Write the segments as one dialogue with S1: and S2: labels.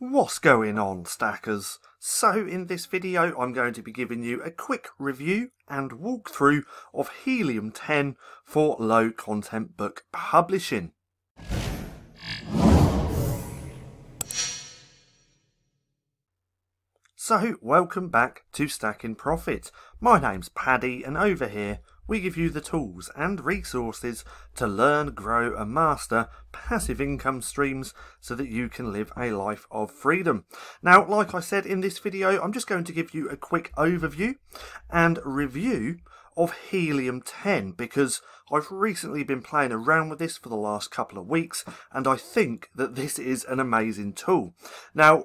S1: What's going on stackers? So in this video I'm going to be giving you a quick review and walkthrough of Helium 10 for low content book publishing. So welcome back to StackinProfit. My name's Paddy and over here we give you the tools and resources to learn, grow, and master passive income streams so that you can live a life of freedom. Now, like I said in this video, I'm just going to give you a quick overview and review of Helium 10 because I've recently been playing around with this for the last couple of weeks and I think that this is an amazing tool. Now,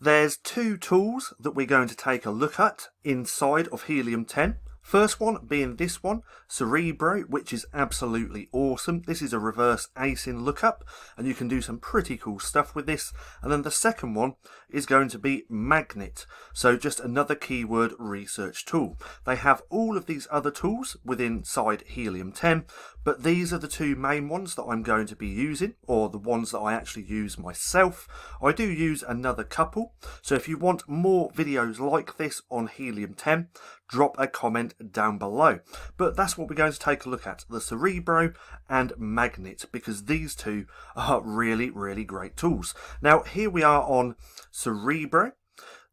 S1: there's two tools that we're going to take a look at inside of Helium 10. First one being this one, Cerebro, which is absolutely awesome. This is a reverse ASIN lookup, and you can do some pretty cool stuff with this. And then the second one is going to be Magnet, so just another keyword research tool. They have all of these other tools within side Helium 10, but these are the two main ones that I'm going to be using, or the ones that I actually use myself. I do use another couple, so if you want more videos like this on Helium 10, drop a comment down below. But that's what we're going to take a look at, the Cerebro and Magnet, because these two are really, really great tools. Now, here we are on Cerebro.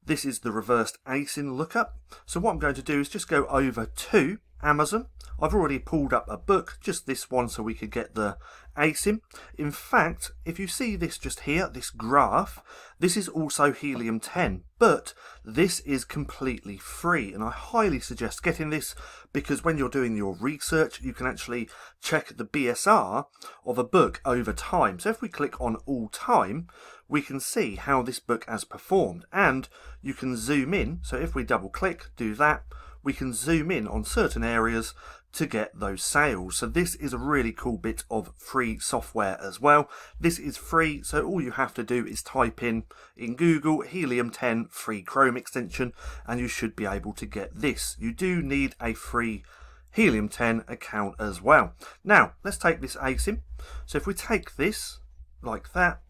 S1: This is the reversed ASIN lookup. So what I'm going to do is just go over to Amazon. I've already pulled up a book, just this one so we could get the ASIN. In fact, if you see this just here, this graph, this is also helium 10, but this is completely free. And I highly suggest getting this because when you're doing your research, you can actually check the BSR of a book over time. So if we click on all time, we can see how this book has performed and you can zoom in. So if we double click, do that, we can zoom in on certain areas to get those sales. So this is a really cool bit of free software as well. This is free, so all you have to do is type in in Google Helium 10 free Chrome extension and you should be able to get this. You do need a free Helium 10 account as well. Now, let's take this ASIN. So if we take this like that,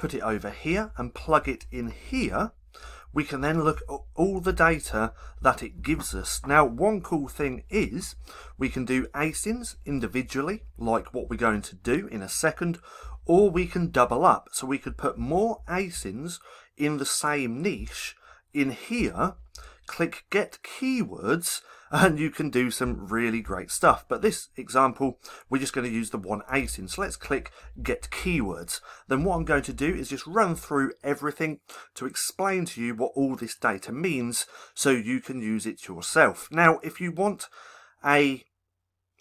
S1: put it over here and plug it in here, we can then look at all the data that it gives us. Now, one cool thing is we can do asins individually, like what we're going to do in a second, or we can double up. So we could put more asins in the same niche in here, click get keywords, and you can do some really great stuff. But this example, we're just going to use the one ASIN. So let's click get keywords. Then what I'm going to do is just run through everything to explain to you what all this data means so you can use it yourself. Now, if you want a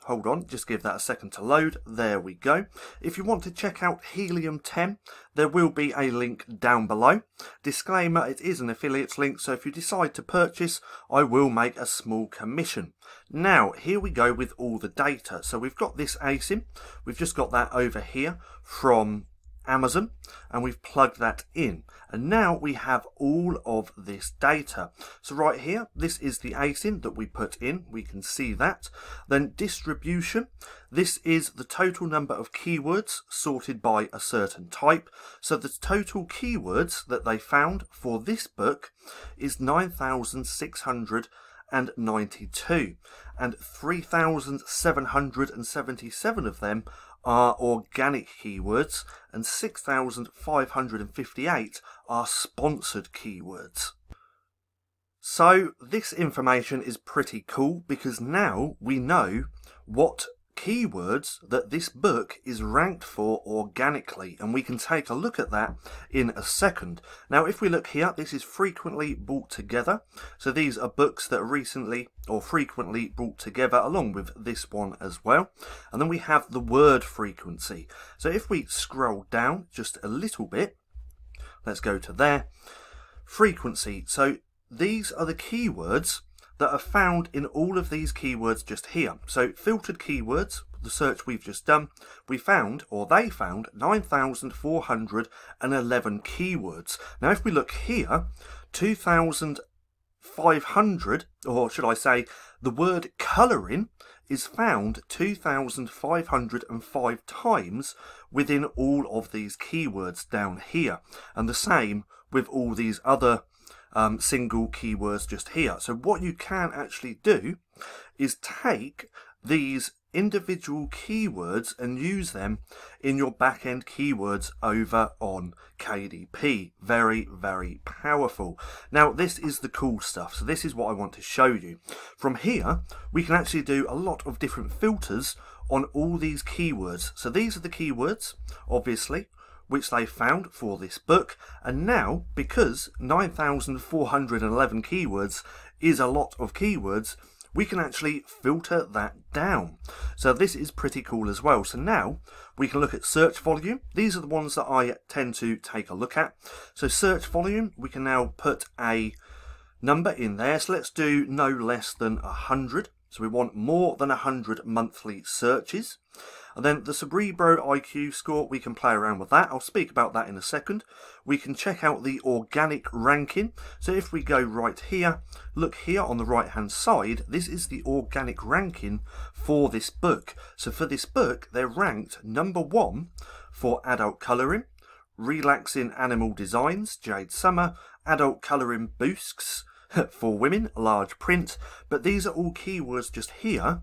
S1: Hold on, just give that a second to load. There we go. If you want to check out Helium 10, there will be a link down below. Disclaimer, it is an affiliate link, so if you decide to purchase, I will make a small commission. Now, here we go with all the data. So we've got this ASIN. We've just got that over here from Amazon and we've plugged that in. And now we have all of this data. So right here this is the ASIN that we put in. We can see that. Then distribution. This is the total number of keywords sorted by a certain type. So the total keywords that they found for this book is 9692 and 3777 of them are organic keywords and 6,558 are sponsored keywords. So this information is pretty cool because now we know what keywords that this book is ranked for organically and we can take a look at that in a second. Now if we look here this is frequently brought together so these are books that are recently or frequently brought together along with this one as well and then we have the word frequency. So if we scroll down just a little bit let's go to there frequency so these are the keywords that are found in all of these keywords just here. So filtered keywords, the search we've just done, we found, or they found, 9,411 keywords. Now if we look here, 2,500, or should I say, the word colouring is found 2,505 times within all of these keywords down here. And the same with all these other um, single keywords just here. So what you can actually do is take these individual keywords and use them in your backend keywords over on KDP. Very, very powerful. Now, this is the cool stuff. So this is what I want to show you. From here, we can actually do a lot of different filters on all these keywords. So these are the keywords, obviously, which they found for this book. And now, because 9,411 keywords is a lot of keywords, we can actually filter that down. So this is pretty cool as well. So now we can look at search volume. These are the ones that I tend to take a look at. So search volume, we can now put a number in there. So let's do no less than 100. So we want more than 100 monthly searches. And then the Cerebro IQ score, we can play around with that. I'll speak about that in a second. We can check out the organic ranking. So if we go right here, look here on the right hand side, this is the organic ranking for this book. So for this book, they're ranked number one for adult colouring, relaxing animal designs, Jade Summer, adult colouring boosts, for women, large print, but these are all keywords just here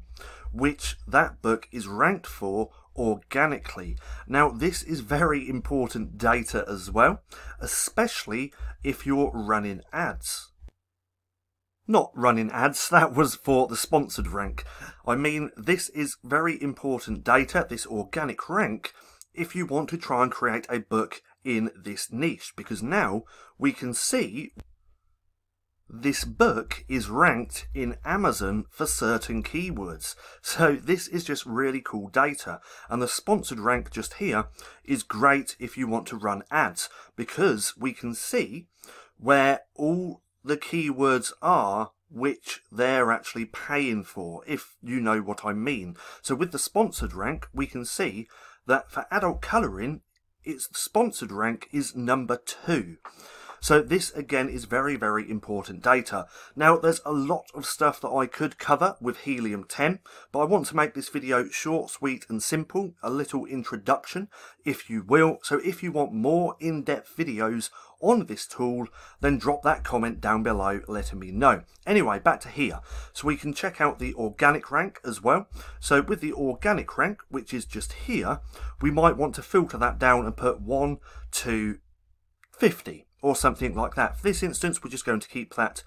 S1: which that book is ranked for organically. Now, this is very important data as well, especially if you're running ads. Not running ads, that was for the sponsored rank. I mean, this is very important data, this organic rank, if you want to try and create a book in this niche, because now we can see this book is ranked in Amazon for certain keywords. So this is just really cool data. And the sponsored rank just here is great if you want to run ads because we can see where all the keywords are which they're actually paying for, if you know what I mean. So with the sponsored rank, we can see that for adult colouring, its sponsored rank is number two. So this again is very, very important data. Now there's a lot of stuff that I could cover with Helium 10, but I want to make this video short, sweet and simple, a little introduction if you will. So if you want more in-depth videos on this tool, then drop that comment down below letting me know. Anyway, back to here. So we can check out the organic rank as well. So with the organic rank, which is just here, we might want to filter that down and put 1 to 50 or something like that. For this instance, we're just going to keep that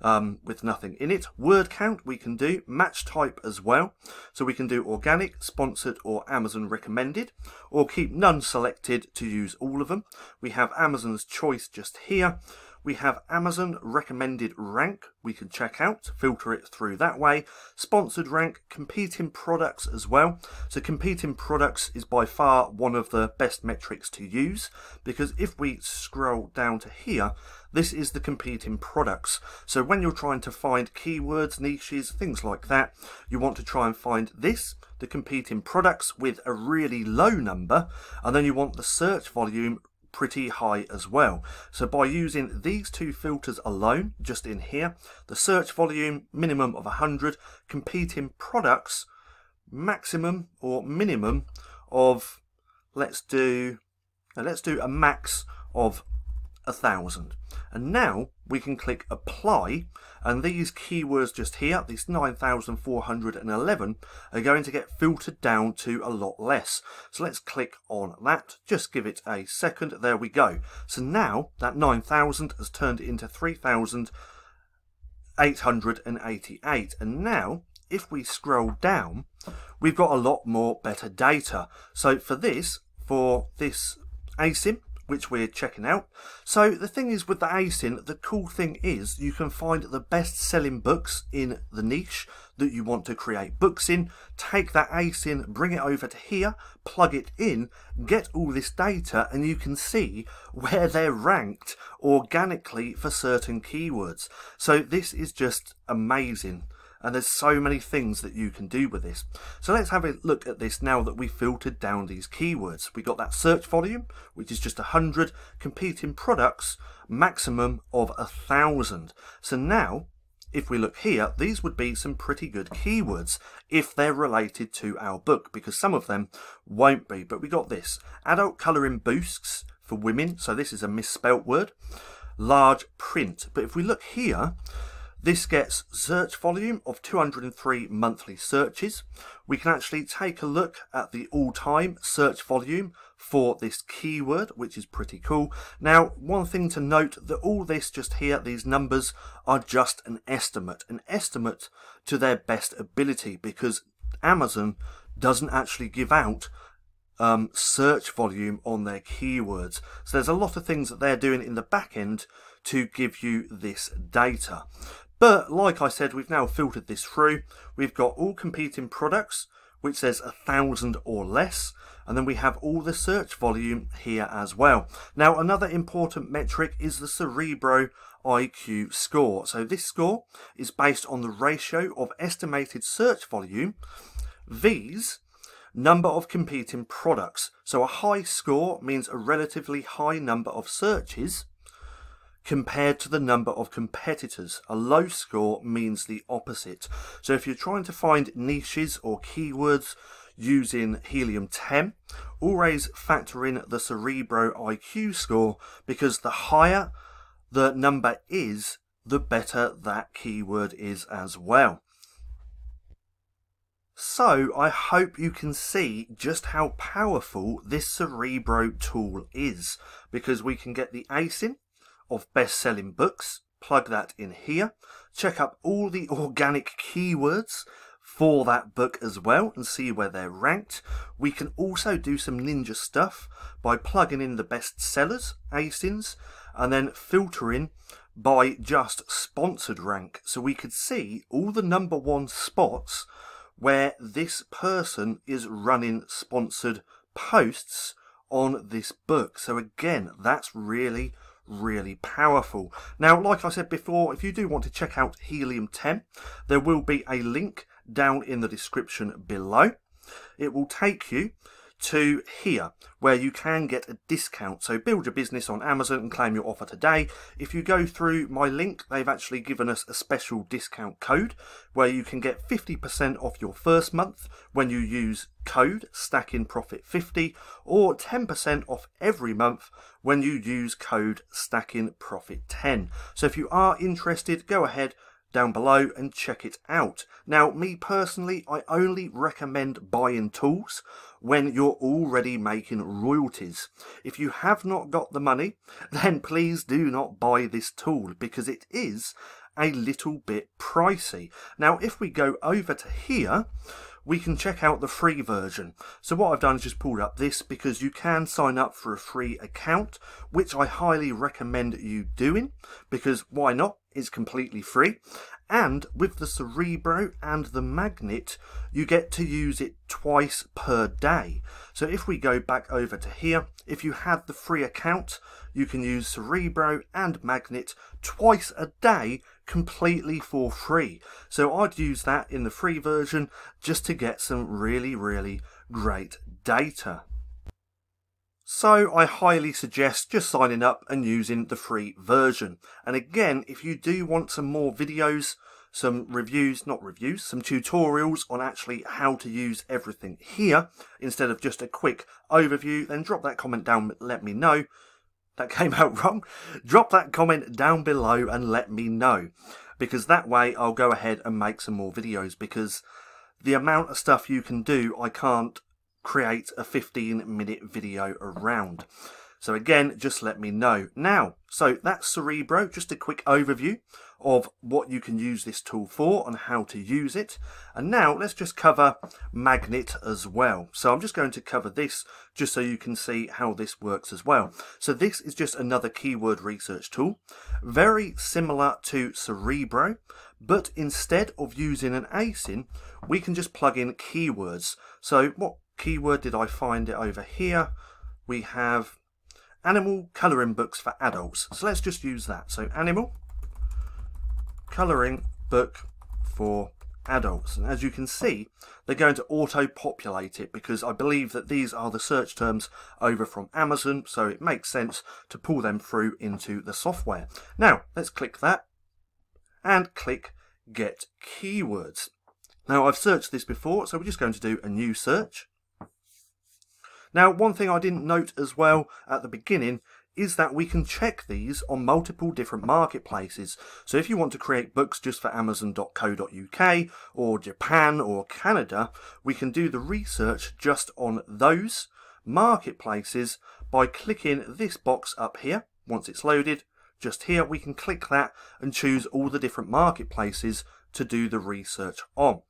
S1: um, with nothing in it. Word count we can do, match type as well. So we can do organic, sponsored or Amazon recommended or keep none selected to use all of them. We have Amazon's choice just here. We have Amazon recommended rank we can check out, filter it through that way. Sponsored rank, competing products as well. So competing products is by far one of the best metrics to use because if we scroll down to here, this is the competing products. So when you're trying to find keywords, niches, things like that, you want to try and find this, the competing products with a really low number, and then you want the search volume pretty high as well. So by using these two filters alone, just in here, the search volume minimum of 100, competing products maximum or minimum of, let's do, let's do a max of a thousand. And now we can click apply and these keywords just here, these 9,411 are going to get filtered down to a lot less. So let's click on that, just give it a second, there we go. So now that 9,000 has turned into 3,888 and now if we scroll down, we've got a lot more better data. So for this, for this ASIN, which we're checking out. So the thing is with the ASIN, the cool thing is you can find the best selling books in the niche that you want to create books in, take that ASIN, bring it over to here, plug it in, get all this data and you can see where they're ranked organically for certain keywords. So this is just amazing and there's so many things that you can do with this. So let's have a look at this now that we've filtered down these keywords. We got that search volume, which is just 100, competing products, maximum of a 1,000. So now, if we look here, these would be some pretty good keywords if they're related to our book, because some of them won't be. But we got this adult colouring boosts for women, so this is a misspelt word. Large print. But if we look here, this gets search volume of 203 monthly searches. We can actually take a look at the all-time search volume for this keyword, which is pretty cool. Now, one thing to note that all this just here, these numbers are just an estimate, an estimate to their best ability because Amazon doesn't actually give out um, search volume on their keywords. So there's a lot of things that they're doing in the back end to give you this data. But like I said, we've now filtered this through. We've got all competing products, which says a thousand or less. And then we have all the search volume here as well. Now, another important metric is the Cerebro IQ score. So this score is based on the ratio of estimated search volume, V's, number of competing products. So a high score means a relatively high number of searches, compared to the number of competitors. A low score means the opposite. So if you're trying to find niches or keywords using Helium 10, always factor in the Cerebro IQ score because the higher the number is, the better that keyword is as well. So I hope you can see just how powerful this Cerebro tool is because we can get the ASIN of best-selling books. Plug that in here. Check up all the organic keywords for that book as well and see where they're ranked. We can also do some ninja stuff by plugging in the best sellers, ASINs, and then filtering by just sponsored rank. So we could see all the number one spots where this person is running sponsored posts on this book. So again, that's really really powerful. Now, like I said before, if you do want to check out Helium 10, there will be a link down in the description below. It will take you to here where you can get a discount. So build your business on Amazon and claim your offer today. If you go through my link, they've actually given us a special discount code where you can get 50% off your first month when you use code stacking profit 50 or 10% off every month when you use code stacking profit 10. So if you are interested, go ahead down below and check it out. Now, me personally, I only recommend buying tools when you're already making royalties. If you have not got the money, then please do not buy this tool because it is a little bit pricey. Now, if we go over to here, we can check out the free version. So what I've done is just pulled up this because you can sign up for a free account, which I highly recommend you doing because why not? It's completely free. And with the Cerebro and the Magnet, you get to use it twice per day. So if we go back over to here, if you had the free account, you can use Cerebro and Magnet twice a day completely for free. So I'd use that in the free version just to get some really, really great data. So I highly suggest just signing up and using the free version. And again, if you do want some more videos, some reviews, not reviews, some tutorials on actually how to use everything here, instead of just a quick overview, then drop that comment down, let me know. That came out wrong. Drop that comment down below and let me know. Because that way I'll go ahead and make some more videos because the amount of stuff you can do, I can't create a 15 minute video around. So again, just let me know. Now, so that's Cerebro, just a quick overview of what you can use this tool for and how to use it. And now let's just cover Magnet as well. So I'm just going to cover this just so you can see how this works as well. So this is just another keyword research tool, very similar to Cerebro, but instead of using an ASIN, we can just plug in keywords. So what keyword did I find it over here? We have animal colouring books for adults. So let's just use that. So animal colouring book for adults. And as you can see, they're going to auto-populate it because I believe that these are the search terms over from Amazon, so it makes sense to pull them through into the software. Now, let's click that and click get keywords. Now I've searched this before, so we're just going to do a new search. Now one thing I didn't note as well at the beginning is that we can check these on multiple different marketplaces. So if you want to create books just for amazon.co.uk or Japan or Canada, we can do the research just on those marketplaces by clicking this box up here. Once it's loaded, just here we can click that and choose all the different marketplaces to do the research on.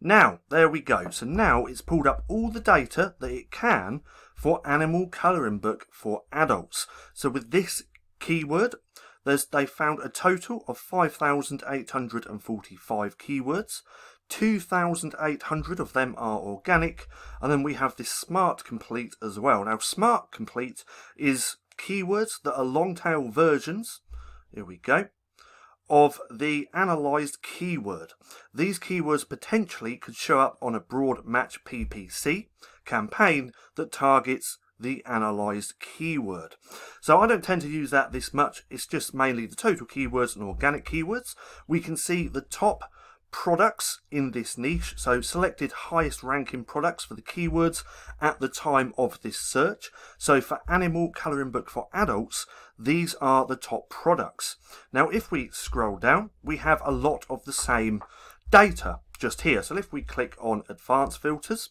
S1: Now, there we go. So now it's pulled up all the data that it can for animal colouring book for adults. So with this keyword, there's, they found a total of 5,845 keywords. 2,800 of them are organic, and then we have this Smart Complete as well. Now, Smart Complete is keywords that are long tail versions. Here we go of the analysed keyword. These keywords potentially could show up on a broad match PPC campaign that targets the analysed keyword. So I don't tend to use that this much, it's just mainly the total keywords and organic keywords. We can see the top products in this niche, so selected highest ranking products for the keywords at the time of this search. So for animal colouring book for adults, these are the top products. Now if we scroll down, we have a lot of the same data just here. So if we click on advanced filters,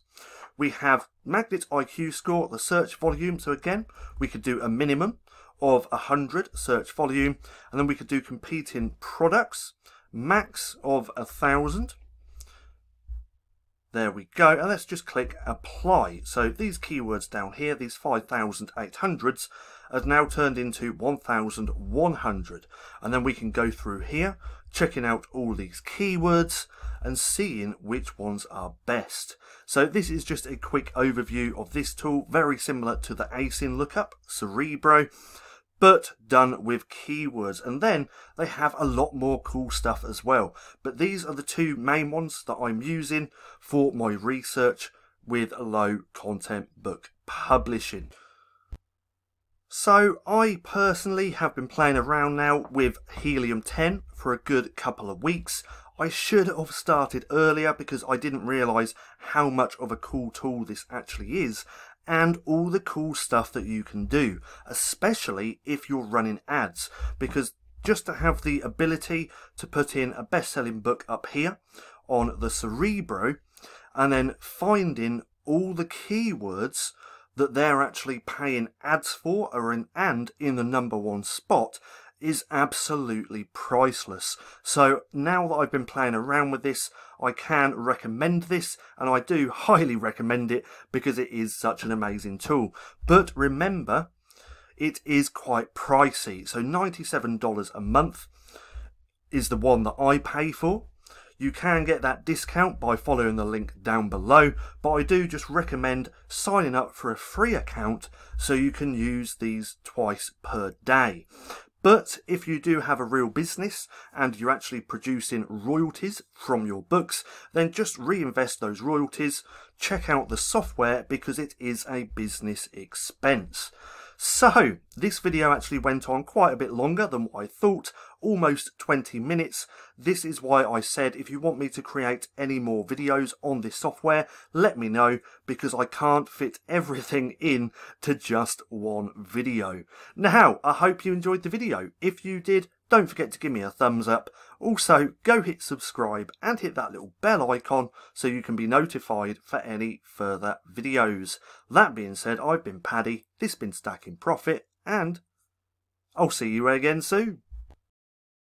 S1: we have Magnet IQ score, the search volume. So again, we could do a minimum of 100 search volume, and then we could do competing products max of a thousand. There we go. And let's just click apply. So these keywords down here, these 5,800s, have now turned into 1,100. And then we can go through here, checking out all these keywords and seeing which ones are best. So this is just a quick overview of this tool, very similar to the ASIN lookup, Cerebro but done with keywords. And then they have a lot more cool stuff as well. But these are the two main ones that I'm using for my research with low content book publishing. So I personally have been playing around now with Helium 10 for a good couple of weeks. I should have started earlier because I didn't realise how much of a cool tool this actually is and all the cool stuff that you can do, especially if you're running ads, because just to have the ability to put in a best-selling book up here on the Cerebro and then finding all the keywords that they're actually paying ads for are in and in the number one spot is absolutely priceless. So now that I've been playing around with this, I can recommend this and I do highly recommend it because it is such an amazing tool. But remember, it is quite pricey. So $97 a month is the one that I pay for. You can get that discount by following the link down below, but I do just recommend signing up for a free account so you can use these twice per day. But if you do have a real business and you're actually producing royalties from your books, then just reinvest those royalties. Check out the software because it is a business expense. So, this video actually went on quite a bit longer than what I thought, almost 20 minutes. This is why I said if you want me to create any more videos on this software, let me know because I can't fit everything in to just one video. Now, I hope you enjoyed the video. If you did, don't forget to give me a thumbs up. Also, go hit subscribe and hit that little bell icon so you can be notified for any further videos. That being said, I've been Paddy, this has been StackinProfit, and I'll see you again soon.